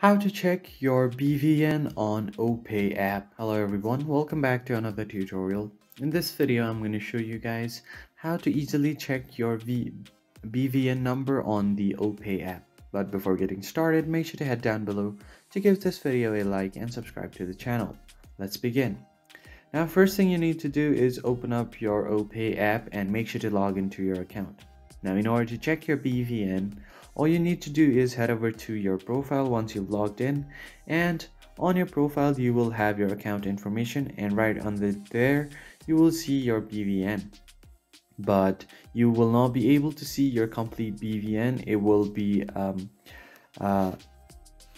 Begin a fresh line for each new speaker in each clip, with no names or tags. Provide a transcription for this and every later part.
How to check your BVN on OPay app. Hello everyone, welcome back to another tutorial. In this video, I'm going to show you guys how to easily check your v BVN number on the OPay app. But before getting started, make sure to head down below to give this video a like and subscribe to the channel. Let's begin. Now first thing you need to do is open up your OPay app and make sure to log into your account. Now in order to check your BVN, all you need to do is head over to your profile once you've logged in and on your profile you will have your account information and right under there you will see your BVN but you will not be able to see your complete BVN it will be um, uh,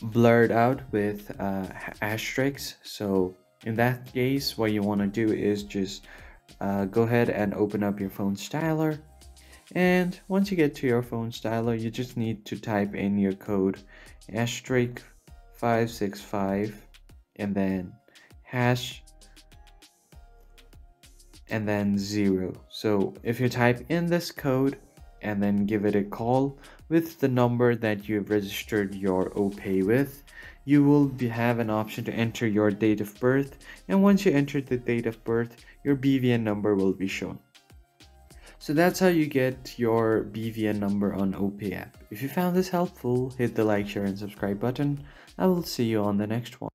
blurred out with uh, asterisks. So in that case what you want to do is just uh, go ahead and open up your phone's dialer and once you get to your phone's dialer, you just need to type in your code asterisk 565 and then hash and then zero. So if you type in this code and then give it a call with the number that you've registered your OPay with, you will be, have an option to enter your date of birth. And once you enter the date of birth, your BVN number will be shown. So that's how you get your BVN number on OPay app. If you found this helpful, hit the like, share and subscribe button. I will see you on the next one.